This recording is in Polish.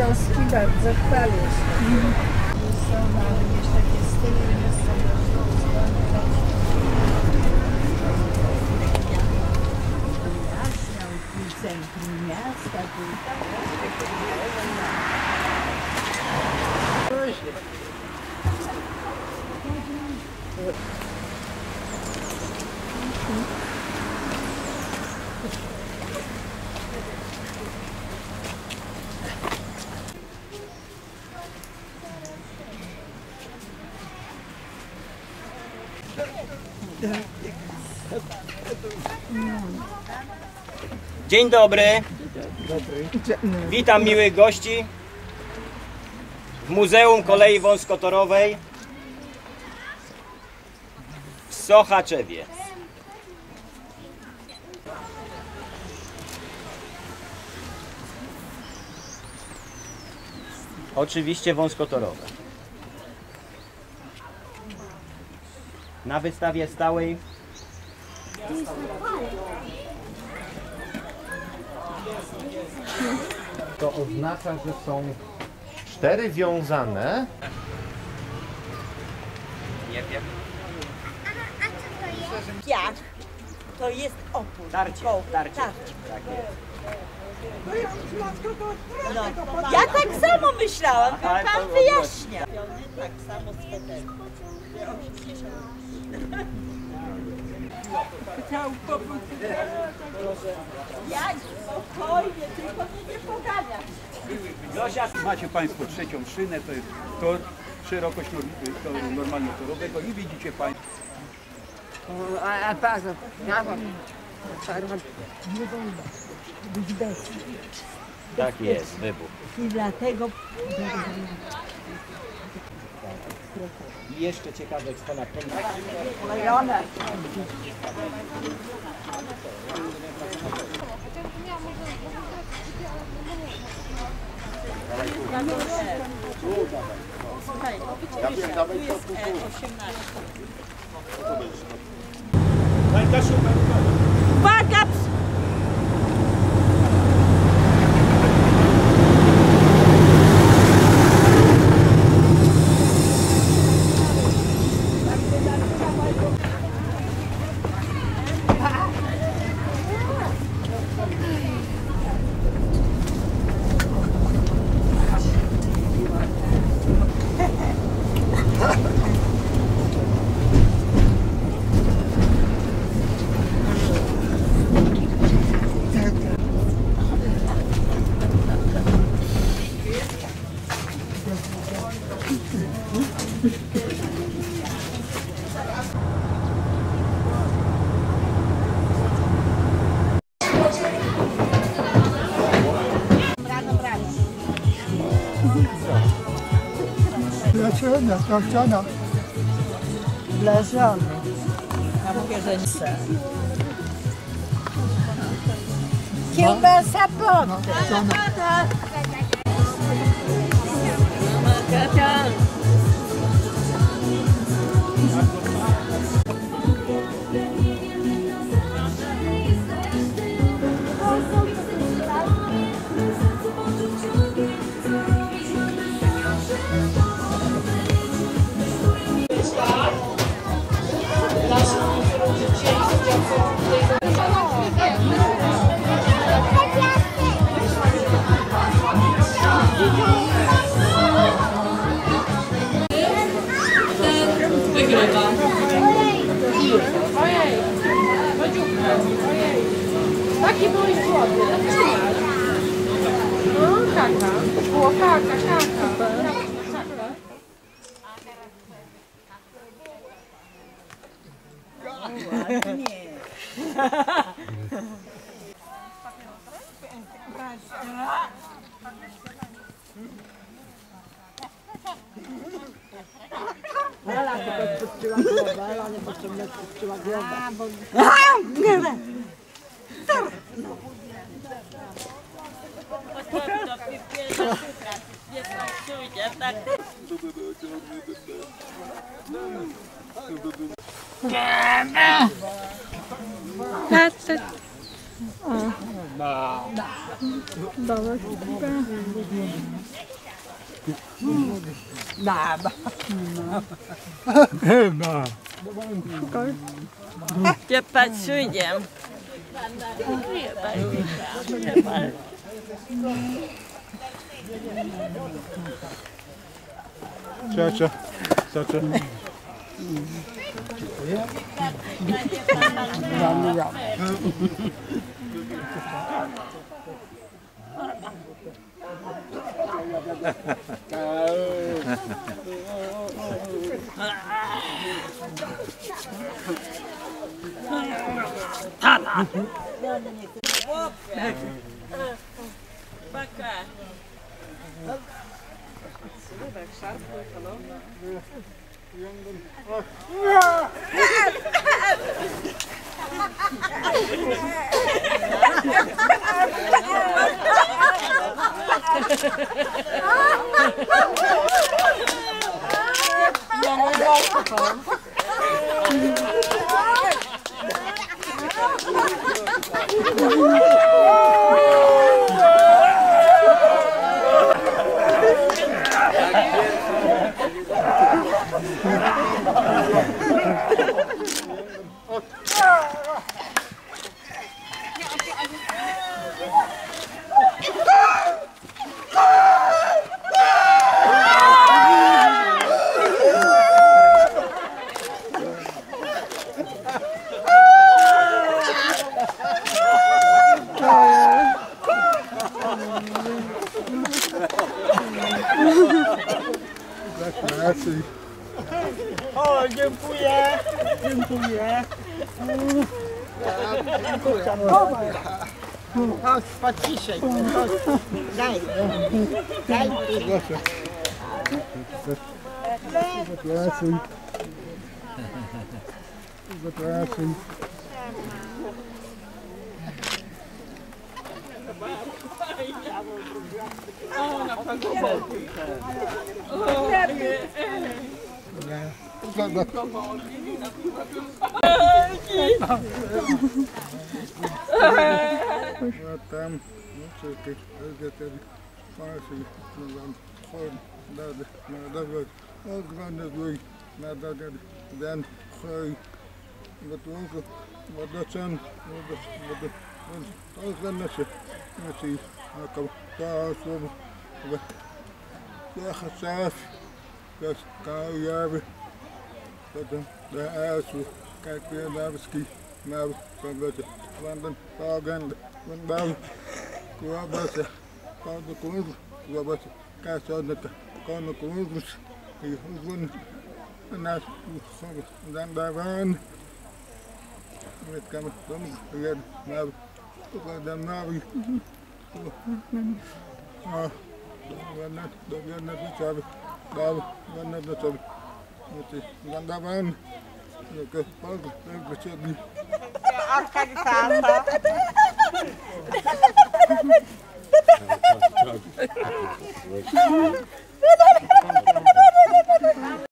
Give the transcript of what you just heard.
bardzo są Jasno, w centrum miasta, tu Dzień dobry. Witam miłych gości w Muzeum Kolei Wąskotorowej w Sochaczewie. Oczywiście wąskotorowe. Na wystawie stałej To oznacza, że są cztery wiązane. nie wiem. piach to jest opór. Tarcie, tarcie. tarcie. Tak jest. No, ja tak samo myślałam, pan wyjaśnia. Tak samo z petem. Ja spokojnie, tylko mnie nie. Zosia, Macie Państwo trzecią szynę, to jest tor, szerokość nor- toru normalno-torowego i widzicie Państwo A, a bardzo, brawo. tak jest, wybuch. I dlatego I jeszcze ciekawy eksponat. Ten Uwaga! Blaszana, blaszana. Blaszana. Hamburgerzenica. Kiełbasa pod. Hamburgerzenica. Olha aí. Olha aí. Tá aqui bom isso, ó. Ah, cacá. Boa, caca, caca. Ha Ela ficou discutiu a Globo, ela discutiu a Globo. Ah, bom. Ah, merda! That's it. Oh. No. No. No. Nah, nah. Я подсудим. Ча, ча, ча, ча. Ha ha ha. Пока. Сюда шарпают, алло. Yang mau ¡Oh! Chodź, chodź ciszej. Chodź. Daj. Daj. Zapraszaj. Zapraszaj. Ja. Ja. Ja. Ja. Ja. Ja. Ja. dan? Wat is dat? Wat is dat? Wat is dat? Wat is dat? Wat is dat? Wat is dat? Wat dan dat? Wat is dat? Wat is dat? Wat is dat? Wat is dat? Wat is dat? Wat is dat? Dat? Wat is dat? Wat dat? Wat? Kakuyadavski, Nav, Kambete, London, Paganda, Vandal, Kuabasa, Paulo Kunz, Kuabasa, Kassodaka, Kono Kunz, e Uzun, Nas, Zandavan, Metkama, Kunz, Yed, Nav, Kukadanavi, Ah, Vanat, Vanat, Vanat, Vanat, Vanat, Vanat, Vandavan, Vandavan, Ecco, manco, manco c'è di... Orca di santa! Thank you.